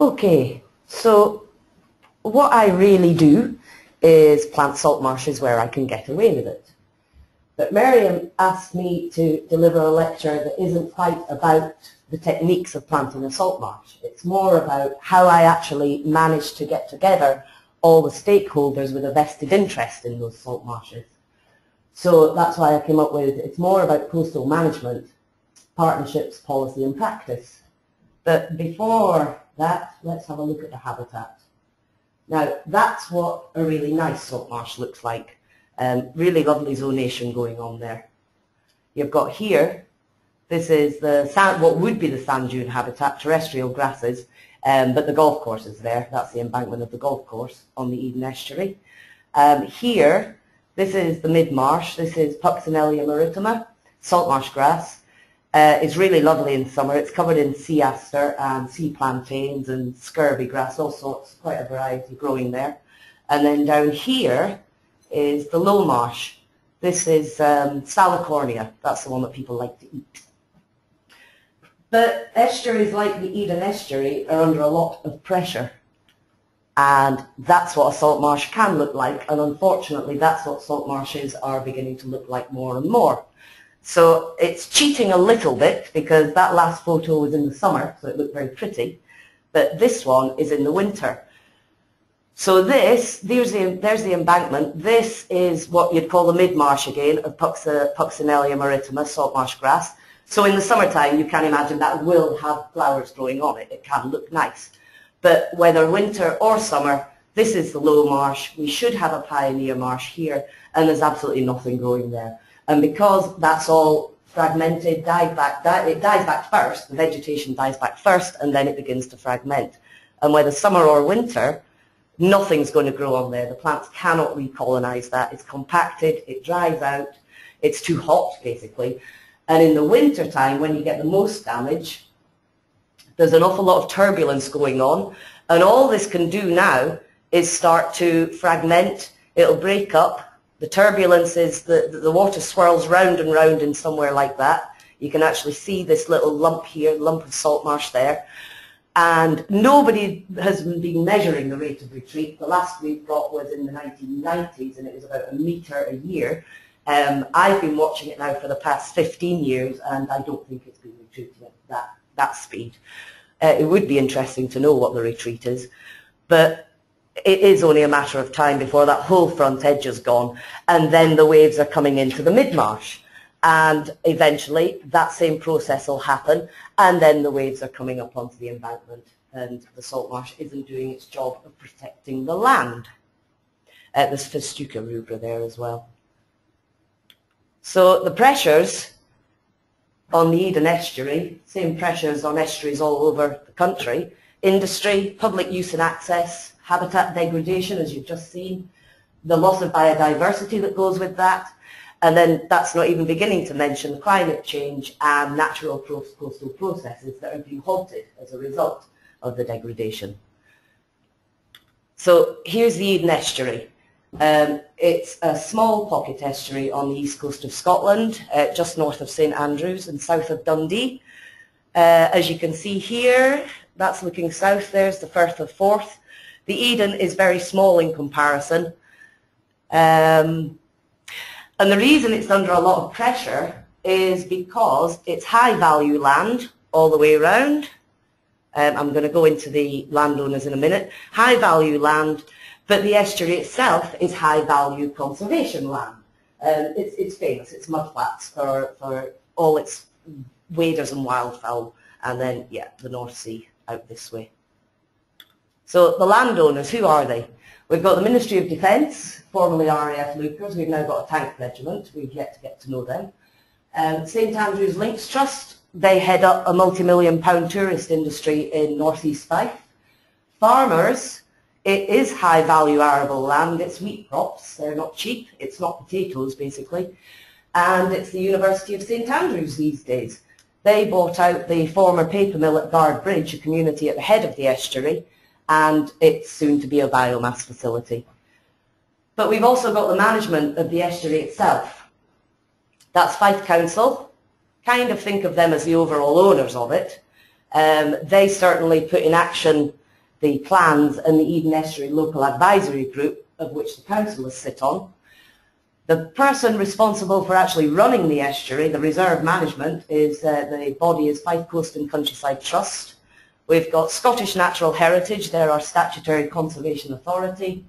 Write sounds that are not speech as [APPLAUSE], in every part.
Okay, so what I really do is plant salt marshes where I can get away with it. But Miriam asked me to deliver a lecture that isn't quite about the techniques of planting a salt marsh. It's more about how I actually managed to get together all the stakeholders with a vested interest in those salt marshes. So that's why I came up with, it's more about coastal management, partnerships, policy and practice. But before that, let's have a look at the habitat. Now, that's what a really nice salt marsh looks like. Um, really lovely zonation going on there. You've got here, this is the sand, what would be the sand dune habitat, terrestrial grasses, um, but the golf course is there. That's the embankment of the golf course on the Eden Estuary. Um, here, this is the mid-marsh. This is Puccinellia maritima, salt marsh grass. Uh, it's really lovely in summer. It's covered in sea aster and sea plantains and scurvy grass, all sorts, quite a variety growing there. And then down here is the low marsh. This is um, Salicornia. That's the one that people like to eat. But estuaries like the Eden Estuary are under a lot of pressure. And that's what a salt marsh can look like. And unfortunately, that's what salt marshes are beginning to look like more and more. So it's cheating a little bit because that last photo was in the summer, so it looked very pretty. But this one is in the winter. So this, there's the, there's the embankment. This is what you'd call the mid-marsh again of Puccinellia maritima, salt marsh grass. So in the summertime, you can imagine that will have flowers growing on it. It can look nice. But whether winter or summer, this is the low marsh. We should have a pioneer marsh here, and there's absolutely nothing growing there. And because that's all fragmented, died back, die, it dies back first, the vegetation dies back first, and then it begins to fragment. And whether summer or winter, nothing's going to grow on there. The plants cannot recolonize that. It's compacted, it dries out, it's too hot, basically. And in the winter time, when you get the most damage, there's an awful lot of turbulence going on. And all this can do now is start to fragment. It'll break up the turbulence is the, the water swirls round and round in somewhere like that. You can actually see this little lump here, lump of salt marsh there. And nobody has been measuring the rate of retreat. The last we got was in the 1990s and it was about a metre a year. Um, I've been watching it now for the past 15 years and I don't think it's been retreating at that, that speed. Uh, it would be interesting to know what the retreat is. But it is only a matter of time before that whole front edge is gone and then the waves are coming into the mid-marsh and eventually that same process will happen and then the waves are coming up onto the embankment and the salt marsh isn't doing its job of protecting the land. Uh, there's Festuca rubra there as well. So the pressures on the Eden estuary, same pressures on estuaries all over the country, industry, public use and access, habitat degradation, as you've just seen, the loss of biodiversity that goes with that, and then that's not even beginning to mention climate change and natural coastal processes that are being halted as a result of the degradation. So here's the Eden Estuary. Um, it's a small pocket estuary on the east coast of Scotland, uh, just north of St Andrews and south of Dundee. Uh, as you can see here, that's looking south, there's the Firth of Forth. The Eden is very small in comparison. Um, and the reason it's under a lot of pressure is because it's high value land all the way around. Um, I'm going to go into the landowners in a minute. High value land, but the estuary itself is high value conservation land. Um, it's, it's famous. It's mudflats for, for all its waders and wildfowl. And then, yeah, the North Sea out this way. So the landowners, who are they? We've got the Ministry of Defence, formerly RAF Leuchars. We've now got a tank regiment. We've yet to get to know them. Um, St Andrews Links Trust, they head up a multi-million pound tourist industry in northeast Fife. Farmers, it is high value arable land. It's wheat crops. They're not cheap. It's not potatoes, basically. And it's the University of St Andrews these days. They bought out the former paper mill at Guardbridge, a community at the head of the estuary, and it's soon to be a biomass facility. But we've also got the management of the estuary itself. That's Fife Council. Kind of think of them as the overall owners of it. Um, they certainly put in action the plans and the Eden Estuary Local Advisory Group, of which the councillors sit on. The person responsible for actually running the estuary, the reserve management, is uh, the body is Fife Coast and Countryside Trust. We've got Scottish Natural Heritage, they're our statutory conservation authority.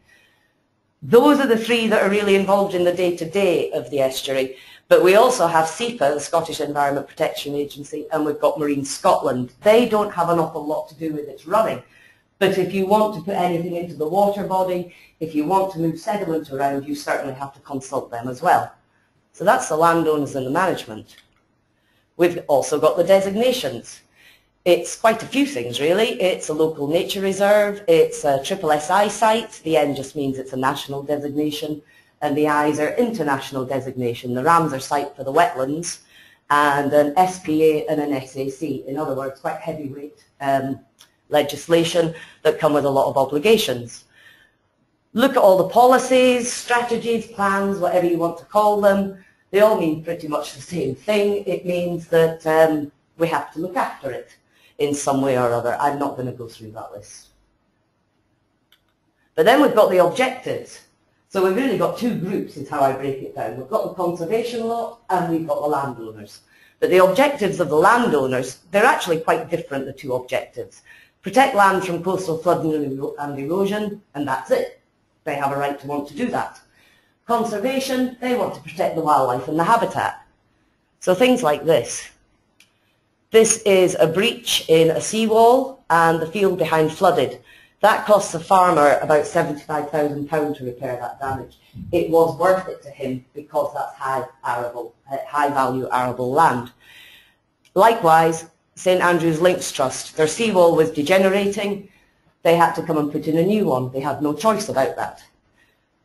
Those are the three that are really involved in the day-to-day -day of the estuary. But we also have SEPA, the Scottish Environment Protection Agency, and we've got Marine Scotland. They don't have an awful lot to do with its running. But if you want to put anything into the water body, if you want to move sediment around, you certainly have to consult them as well. So that's the landowners and the management. We've also got the designations. It's quite a few things really. It's a local nature reserve, it's a triple SI site, the N just means it's a national designation, and the I's are international designation. The Ramsar site for the wetlands and an SPA and an SAC. In other words, quite heavyweight um, legislation that come with a lot of obligations. Look at all the policies, strategies, plans, whatever you want to call them. They all mean pretty much the same thing. It means that um, we have to look after it in some way or other. I'm not going to go through that list. But then we've got the objectives. So we've really got two groups is how I break it down. We've got the conservation lot and we've got the landowners. But the objectives of the landowners, they're actually quite different, the two objectives. Protect land from coastal flooding and erosion, and that's it. They have a right to want to do that. Conservation, they want to protect the wildlife and the habitat. So things like this. This is a breach in a seawall and the field behind flooded. That costs the farmer about £75,000 to repair that damage. It was worth it to him because that's high, arable, uh, high value arable land. Likewise, St Andrew's Links Trust, their seawall was degenerating. They had to come and put in a new one. They had no choice about that.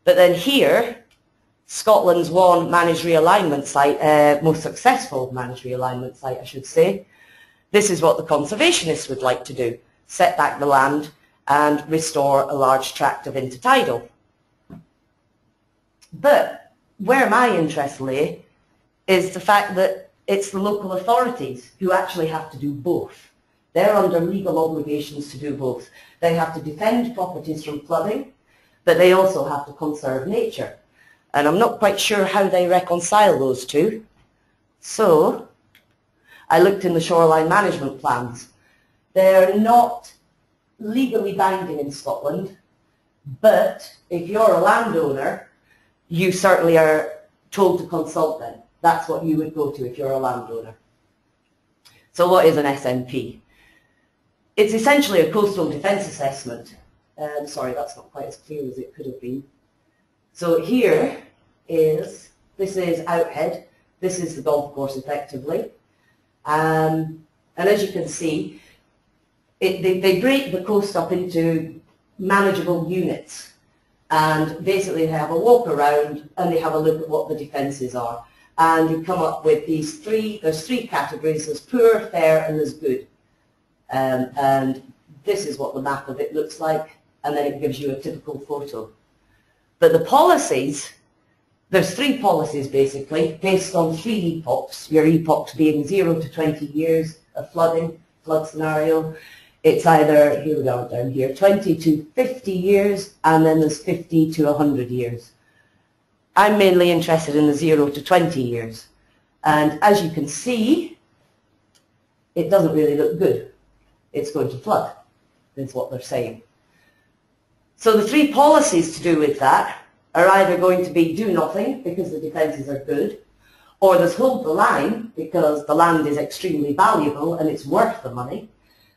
But then here, Scotland's one managed realignment site, uh, most successful managed realignment site, I should say. This is what the conservationists would like to do, set back the land and restore a large tract of intertidal. But where my interest lay is the fact that it's the local authorities who actually have to do both. They're under legal obligations to do both. They have to defend properties from flooding, but they also have to conserve nature. And I'm not quite sure how they reconcile those two. So I looked in the shoreline management plans. They're not legally binding in Scotland, but if you're a landowner, you certainly are told to consult them. That's what you would go to if you're a landowner. So what is an SMP? It's essentially a coastal defence assessment. Um, sorry, that's not quite as clear as it could have been. So here is, this is Outhead. This is the golf course effectively. Um, and as you can see, it, they, they break the coast up into manageable units. And basically they have a walk around and they have a look at what the defences are. And you come up with these three, there's three categories, there's poor, fair and there's good. Um, and this is what the map of it looks like. And then it gives you a typical photo. But the policies, there's three policies basically based on three epochs, your epochs being 0 to 20 years of flooding, flood scenario, it's either, here we are down here, 20 to 50 years, and then there's 50 to 100 years. I'm mainly interested in the 0 to 20 years. And as you can see, it doesn't really look good. It's going to flood, is what they're saying. So the three policies to do with that are either going to be do nothing because the defences are good, or there's hold the line because the land is extremely valuable and it's worth the money,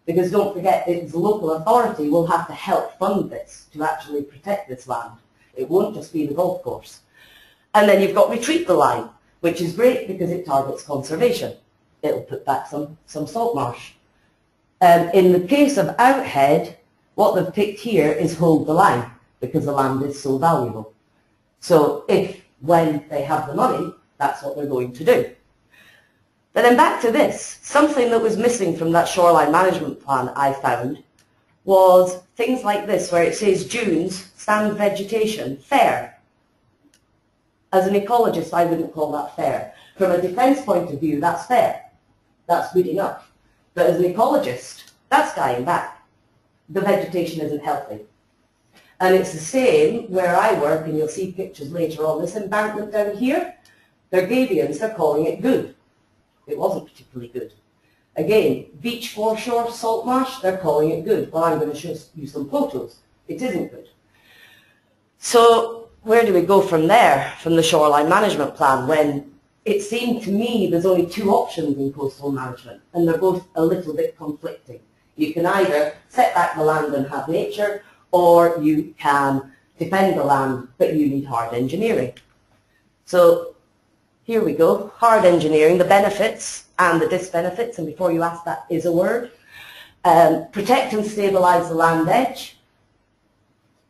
because don't forget, it's local authority will have to help fund this to actually protect this land. It won't just be the golf course. And then you've got retreat the line, which is great because it targets conservation. It'll put back some, some salt marsh. Um, in the case of Outhead, what they've picked here is hold the line because the land is so valuable. So if, when they have the money, that's what they're going to do. But then back to this, something that was missing from that shoreline management plan I found was things like this where it says dunes, sand vegetation, fair. As an ecologist, I wouldn't call that fair. From a defence point of view, that's fair. That's good enough. But as an ecologist, that's dying back. the vegetation isn't healthy. And it's the same where I work, and you'll see pictures later on. This embankment down here, they're they're calling it good. It wasn't particularly good. Again, beach foreshore, salt marsh, they're calling it good. Well, I'm going to show you some photos. It isn't good. So where do we go from there, from the shoreline management plan, when it seemed to me there's only two options in coastal management, and they're both a little bit conflicting. You can either set back the land and have nature, or you can defend the land, but you need hard engineering. So here we go, hard engineering, the benefits and the disbenefits, and before you ask that is a word. Um, protect and stabilise the land edge.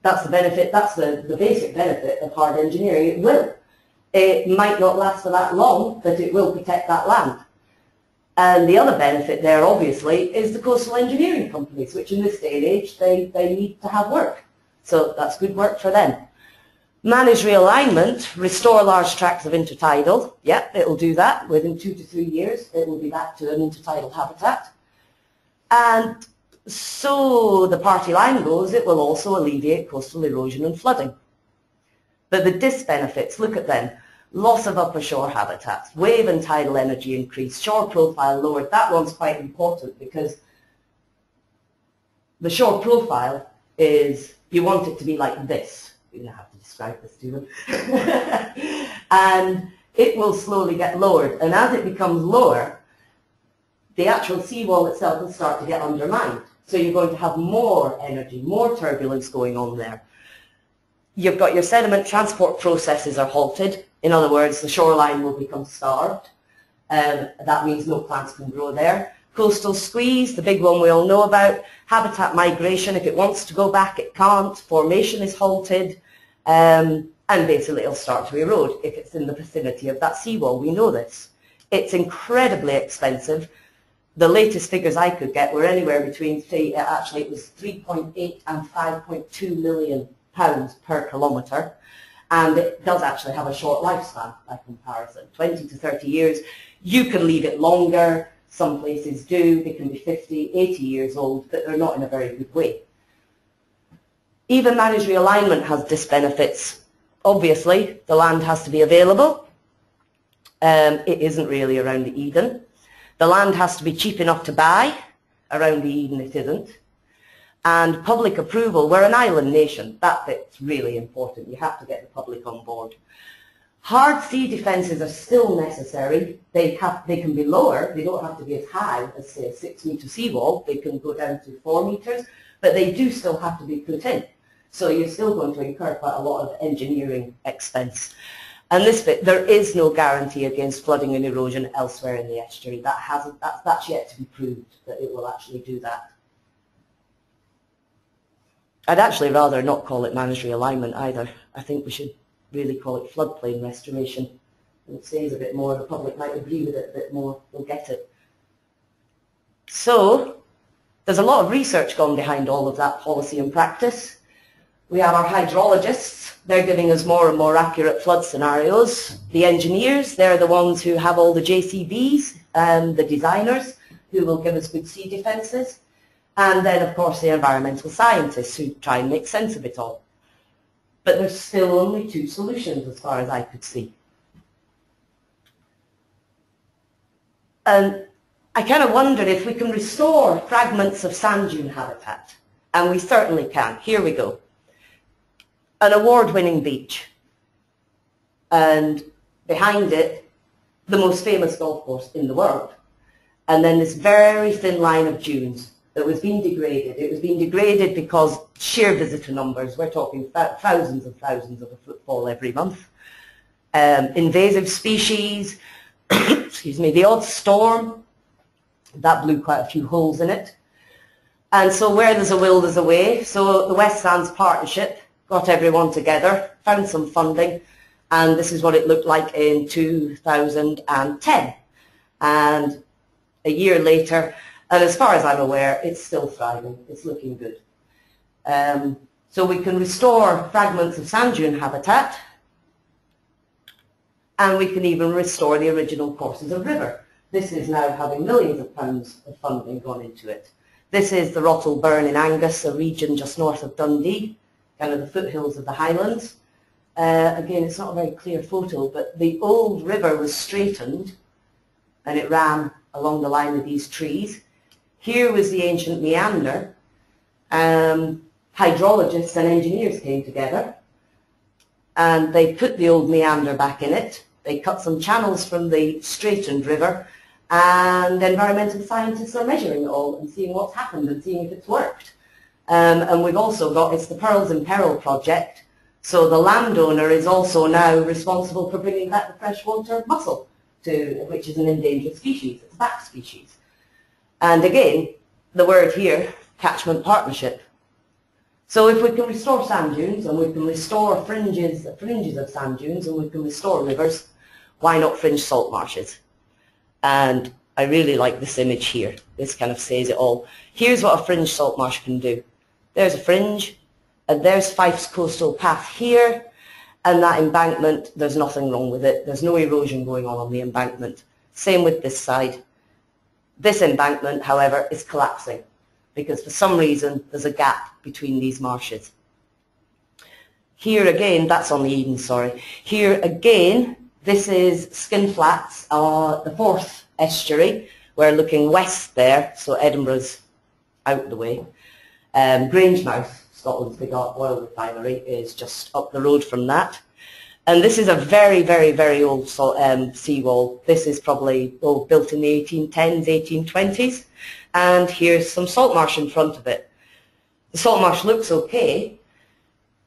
That's the benefit, that's the, the basic benefit of hard engineering. It will. It might not last for that long, but it will protect that land. And the other benefit there, obviously, is the coastal engineering companies, which in this day and age, they, they need to have work. So that's good work for them. Manage realignment, restore large tracts of intertidal. Yep, it'll do that. Within two to three years, it will be back to an intertidal habitat. And so the party line goes, it will also alleviate coastal erosion and flooding. But the disbenefits, look at them. Loss of upper shore habitats, wave and tidal energy increase, shore profile lowered. That one's quite important because the shore profile is, you want it to be like this. You don't have to describe this to them. [LAUGHS] and it will slowly get lowered. And as it becomes lower, the actual seawall itself will start to get undermined. So you're going to have more energy, more turbulence going on there. You've got your sediment transport processes are halted. In other words, the shoreline will become starved. Um, that means no plants can grow there. Coastal squeeze, the big one we all know about. Habitat migration, if it wants to go back, it can't. Formation is halted. Um, and basically it'll start to erode if it's in the vicinity of that seawall. We know this. It's incredibly expensive the latest figures I could get were anywhere between, three, uh, actually it was 3.8 and 5.2 million pounds per kilometre. And it does actually have a short lifespan by comparison, 20 to 30 years. You can leave it longer. Some places do. They can be 50, 80 years old, but they're not in a very good way. Even managed realignment has disbenefits. Obviously, the land has to be available. Um, it isn't really around the Eden. The land has to be cheap enough to buy. Around the Eden it isn't. And public approval. We're an island nation. That bit's really important. You have to get the public on board. Hard sea defences are still necessary. They, have, they can be lower. They don't have to be as high as, say, a six-metre seawall. They can go down to four metres. But they do still have to be put in. So you're still going to incur quite a lot of engineering expense. And this bit, there is no guarantee against flooding and erosion elsewhere in the estuary. That hasn't, that's, that's yet to be proved that it will actually do that. I'd actually rather not call it managed realignment either. I think we should really call it floodplain restoration. It says a bit more, the public might agree with it a bit more, they'll get it. So, there's a lot of research gone behind all of that policy and practice. We have our hydrologists, they're giving us more and more accurate flood scenarios. The engineers, they're the ones who have all the JCBs, and um, the designers who will give us good sea defences. And then, of course, the environmental scientists who try and make sense of it all. But there's still only two solutions as far as I could see. And I kind of wondered if we can restore fragments of sand dune habitat. And we certainly can. Here we go an award-winning beach. And behind it, the most famous golf course in the world. And then this very thin line of dunes that was being degraded. It was being degraded because sheer visitor numbers, we're talking thousands and thousands of a footfall every month. Um, invasive species, [COUGHS] excuse me, the odd storm, that blew quite a few holes in it. And so where there's a will, there's a way. So the West Sands Partnership got everyone together, found some funding, and this is what it looked like in 2010. And a year later, and as far as I'm aware, it's still thriving. It's looking good. Um, so we can restore fragments of sand dune habitat, and we can even restore the original courses of river. This is now having millions of pounds of funding gone into it. This is the Rottal Burn in Angus, a region just north of Dundee, kind of the foothills of the Highlands. Uh, again, it's not a very clear photo, but the old river was straightened and it ran along the line of these trees. Here was the ancient meander. Um, hydrologists and engineers came together and they put the old meander back in it. They cut some channels from the straightened river and environmental scientists are measuring it all and seeing what's happened and seeing if it's worked. Um, and we've also got, it's the Pearls in Peril project, so the landowner is also now responsible for bringing back the freshwater mussel, to, which is an endangered species, it's a bat species. And again, the word here, catchment partnership. So if we can restore sand dunes and we can restore fringes, fringes of sand dunes and we can restore rivers, why not fringe salt marshes? And I really like this image here. This kind of says it all. Here's what a fringe salt marsh can do. There's a fringe, and there's Fife's coastal path here, and that embankment, there's nothing wrong with it. There's no erosion going on on the embankment. Same with this side. This embankment, however, is collapsing because for some reason there's a gap between these marshes. Here again, that's on the Eden, sorry. Here again, this is Skinflats, uh, the Forth estuary. We're looking west there, so Edinburgh's out the way. Um, Grangemouth, Scotland's big oil refinery, is just up the road from that. And this is a very, very, very old um, seawall. This is probably oh, built in the 1810s, 1820s. And here's some salt marsh in front of it. The salt marsh looks okay.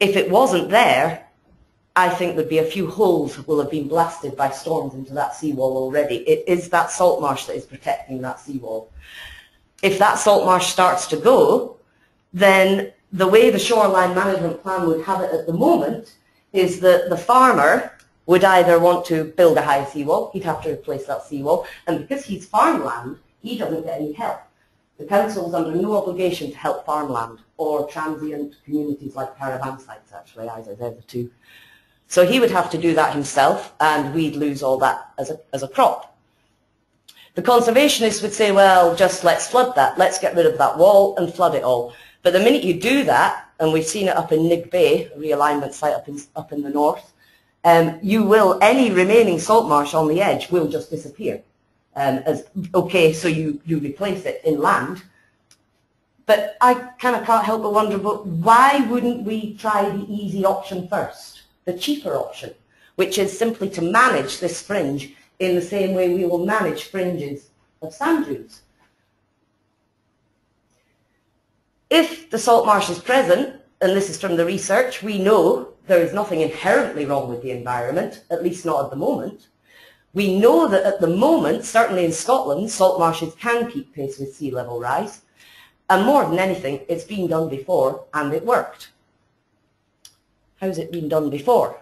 If it wasn't there, I think there'd be a few holes that will have been blasted by storms into that seawall already. It is that salt marsh that is protecting that seawall. If that salt marsh starts to go, then the way the shoreline management plan would have it at the moment is that the farmer would either want to build a high seawall, he'd have to replace that seawall, and because he's farmland, he doesn't get any help. The council is under no obligation to help farmland or transient communities like caravan sites, actually, either. They're the two. So he would have to do that himself, and we'd lose all that as a, as a crop. The conservationists would say, well, just let's flood that. Let's get rid of that wall and flood it all. But the minute you do that, and we've seen it up in Nigg Bay, a realignment site up in, up in the north, um, you will, any remaining salt marsh on the edge will just disappear. Um, as Okay, so you, you replace it inland. But I kind of can't help but wonder, but why wouldn't we try the easy option first, the cheaper option, which is simply to manage this fringe in the same way we will manage fringes of sand dunes? If the salt marsh is present, and this is from the research, we know there is nothing inherently wrong with the environment, at least not at the moment. We know that at the moment, certainly in Scotland, salt marshes can keep pace with sea level rise. And more than anything, it's been done before and it worked. How's it been done before?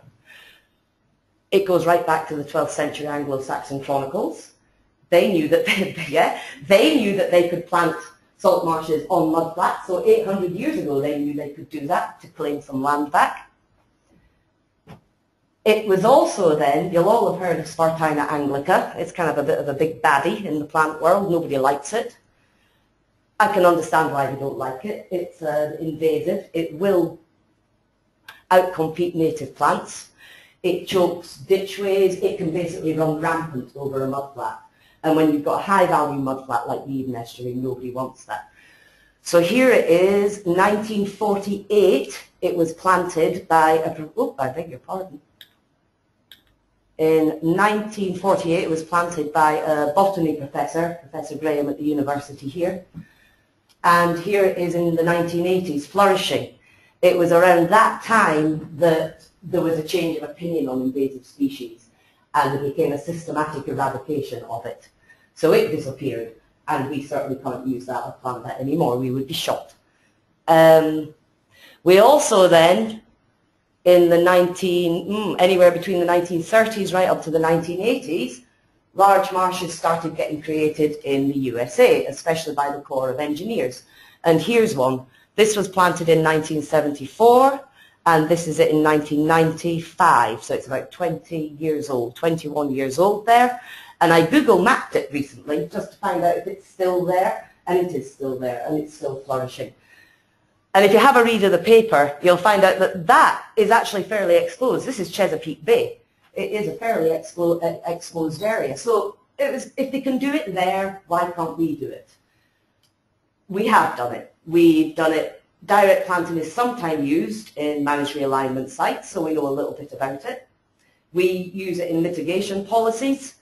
It goes right back to the 12th century Anglo-Saxon chronicles. They knew that [LAUGHS] they, yeah, they knew that they could plant salt marshes on mudflats. So 800 years ago they knew they could do that to claim some land back. It was also then, you'll all have heard of Spartina anglica. It's kind of a bit of a big baddie in the plant world. Nobody likes it. I can understand why they don't like it. It's uh, invasive. It will outcompete native plants. It chokes ditchways. It can basically run rampant over a mudflat. And when you've got a high value mudflat like the Eden Estuary, nobody wants that. So here it is, 1948. It was planted by a, oh, I beg your pardon. In 1948, it was planted by a botany professor, Professor Graham at the university here. And here it is in the 1980s, flourishing. It was around that time that there was a change of opinion on invasive species and it became a systematic eradication of it. So it disappeared, and we certainly can't use that or plant that anymore. We would be shot. Um, we also then, in the 19, mm, anywhere between the 1930s right up to the 1980s, large marshes started getting created in the USA, especially by the Corps of Engineers. And here's one. This was planted in 1974 and this is it in 1995, so it's about 20 years old, 21 years old there. And I Google mapped it recently just to find out if it's still there, and it is still there and it's still flourishing. And if you have a read of the paper, you'll find out that that is actually fairly exposed. This is Chesapeake Bay. It is a fairly expo exposed area. So was, if they can do it there, why can't we do it? We have done it. We've done it. Direct planting is sometimes used in managed realignment sites, so we know a little bit about it. We use it in mitigation policies.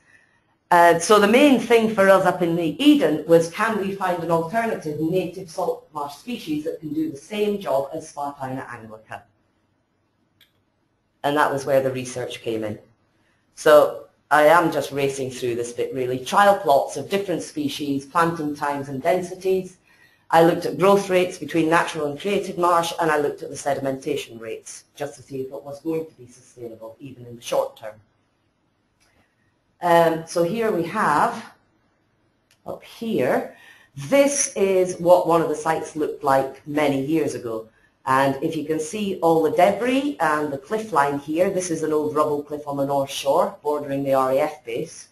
Uh, so the main thing for us up in the Eden was can we find an alternative native salt marsh species that can do the same job as Spartina anglica? And that was where the research came in. So I am just racing through this bit really. Trial plots of different species, planting times and densities. I looked at growth rates between natural and created marsh and I looked at the sedimentation rates just to see if it was going to be sustainable even in the short term. Um, so here we have, up here, this is what one of the sites looked like many years ago. And if you can see all the debris and the cliff line here, this is an old rubble cliff on the north shore bordering the RAF base.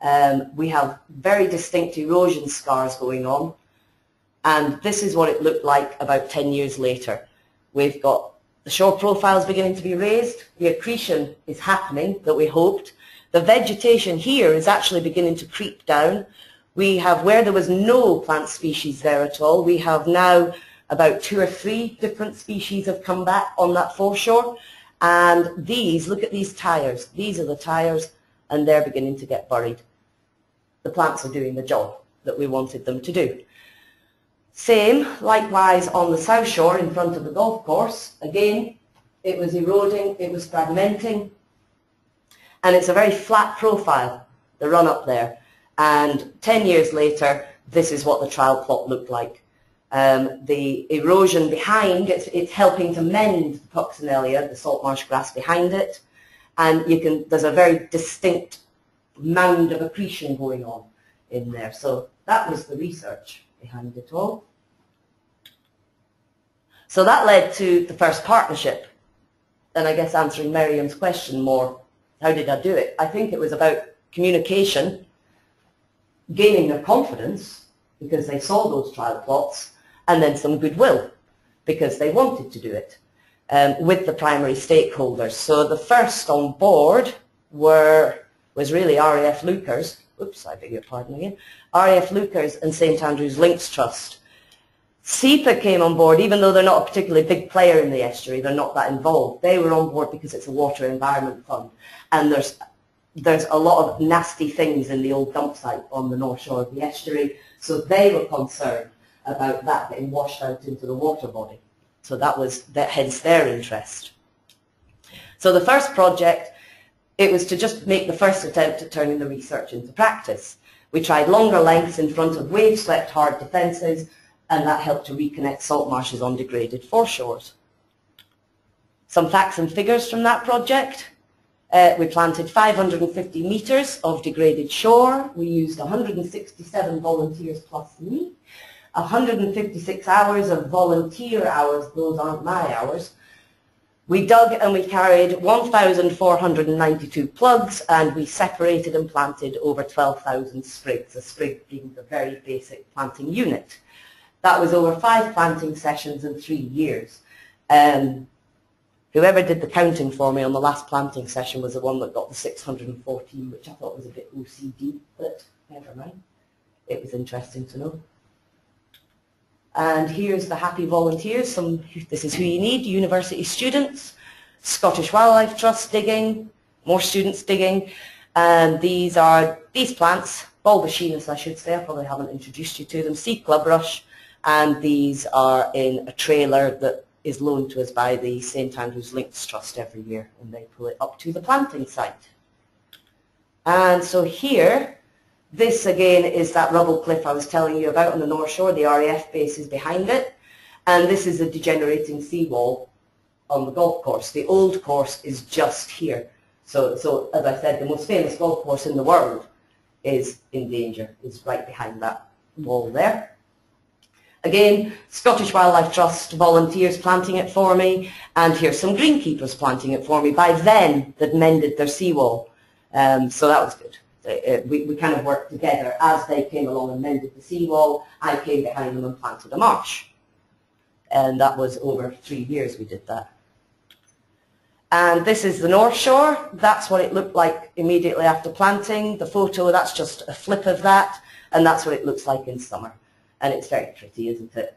Um, we have very distinct erosion scars going on. And this is what it looked like about 10 years later. We've got the shore profiles beginning to be raised. The accretion is happening that we hoped. The vegetation here is actually beginning to creep down. We have, where there was no plant species there at all, we have now about two or three different species have come back on that foreshore. And these, look at these tires. These are the tires and they're beginning to get buried. The plants are doing the job that we wanted them to do. Same, likewise, on the south shore in front of the golf course. Again, it was eroding, it was fragmenting, and it's a very flat profile, the run up there. And 10 years later, this is what the trial plot looked like. Um, the erosion behind, it's, it's helping to mend the Puccinellia, the salt marsh grass behind it. And you can, there's a very distinct mound of accretion going on in there. So that was the research behind it all. So that led to the first partnership. And I guess answering Miriam's question more, how did I do it? I think it was about communication, gaining their confidence because they saw those trial plots, and then some goodwill because they wanted to do it um, with the primary stakeholders. So the first on board were was really RAF Leuchars, oops, I beg your pardon again, RAF Leuchars and St Andrews Links Trust. SEPA came on board, even though they're not a particularly big player in the estuary, they're not that involved. They were on board because it's a water environment fund. And there's, there's a lot of nasty things in the old dump site on the north shore of the estuary. So they were concerned about that getting washed out into the water body. So that was, that, hence their interest. So the first project, it was to just make the first attempt at turning the research into practice. We tried longer lengths in front of wave-swept hard defences, and that helped to reconnect salt marshes on degraded foreshores. Some facts and figures from that project. Uh, we planted 550 metres of degraded shore. We used 167 volunteers plus me. 156 hours of volunteer hours, those aren't my hours. We dug and we carried 1,492 plugs and we separated and planted over 12,000 sprigs, a sprig being the very basic planting unit. That was over five planting sessions in three years. Um, whoever did the counting for me on the last planting session was the one that got the 614, which I thought was a bit OCD, but never mind. It was interesting to know. And here's the happy volunteers. Some, this is who you need, university students, Scottish Wildlife Trust digging, more students digging. And these are, these plants, Bolboschoenus I should say, I probably haven't introduced you to them, sea club rush, and these are in a trailer that is loaned to us by the St Andrews Links Trust every year and they pull it up to the planting site. And so here, this again is that rubble cliff I was telling you about on the North Shore, the RAF base is behind it and this is a degenerating seawall on the golf course. The old course is just here. So, so as I said, the most famous golf course in the world is in danger, is right behind that wall there. Again, Scottish Wildlife Trust volunteers planting it for me, and here's some greenkeepers planting it for me. By then, they'd mended their seawall, um, so that was good. uh, we, we kind of worked together as they came along and mended the seawall. I came behind them and planted a marsh. And that was over three years we did that. And this is the North Shore. That's what it looked like immediately after planting. The photo, that's just a flip of that. And that's what it looks like in summer. And it's very pretty, isn't it?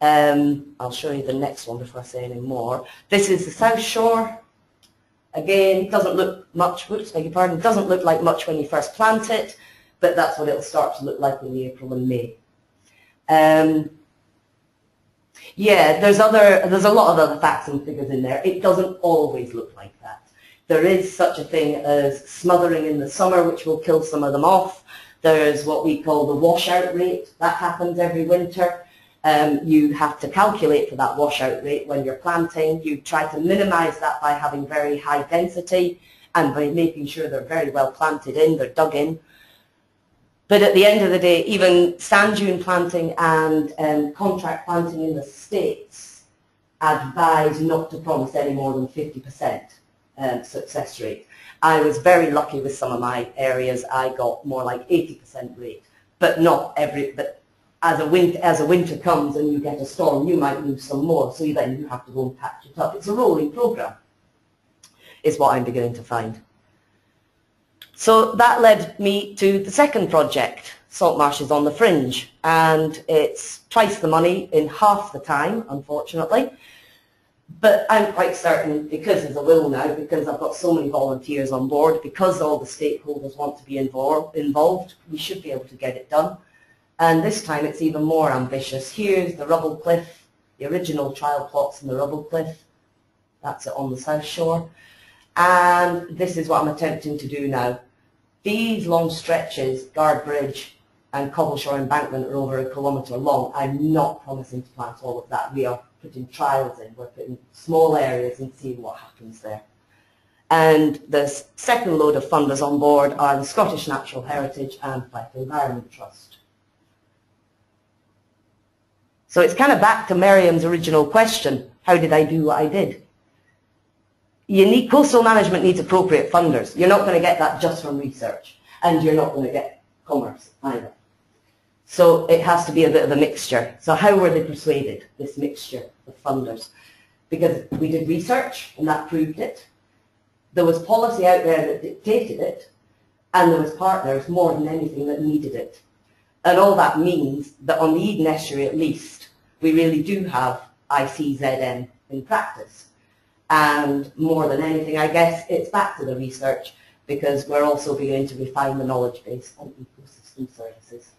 Um, I'll show you the next one before I say any more. This is the South Shore. Again, doesn't look much, whoops, beg your pardon, doesn't look like much when you first plant it, but that's what it'll start to look like in April and May. Um, yeah, there's other, there's a lot of other facts and figures in there. It doesn't always look like that. There is such a thing as smothering in the summer, which will kill some of them off. There's what we call the washout rate. That happens every winter. Um, you have to calculate for that washout rate when you're planting. You try to minimize that by having very high density and by making sure they're very well planted in, they're dug in. But at the end of the day, even sand dune planting and um, contract planting in the States advise not to promise any more than 50% um, success rate. I was very lucky with some of my areas. I got more like 80% rate, but not every, but as a, winter, as a winter comes and you get a storm, you might lose some more, so then you have to go and patch it up. It's a rolling program, is what I'm beginning to find. So that led me to the second project, Salt Marshes on the Fringe, and it's twice the money in half the time, unfortunately. But I'm quite certain, because there's a will now, because I've got so many volunteers on board, because all the stakeholders want to be involved, involved we should be able to get it done. And this time it's even more ambitious. Here's the rubble cliff, the original trial plots in the rubble cliff. That's it on the south shore. And this is what I'm attempting to do now. These long stretches, Guardbridge and Cobbleshore Embankment are over a kilometre long. I'm not promising to plant all of that. We are putting trials in. We're putting small areas and seeing what happens there. And the second load of funders on board are the Scottish Natural Heritage and Fife Environment Trust. So it's kind of back to Miriam's original question, how did I do what I did? You need, coastal management needs appropriate funders. You're not going to get that just from research, and you're not going to get commerce either. So it has to be a bit of a mixture. So how were they persuaded, this mixture of funders? Because we did research, and that proved it. There was policy out there that dictated it, and there was partners more than anything that needed it. And all that means that on the Eden estuary at least, we really do have ICZM in practice. And more than anything, I guess, it's back to the research because we're also beginning to refine the knowledge base on ecosystem services.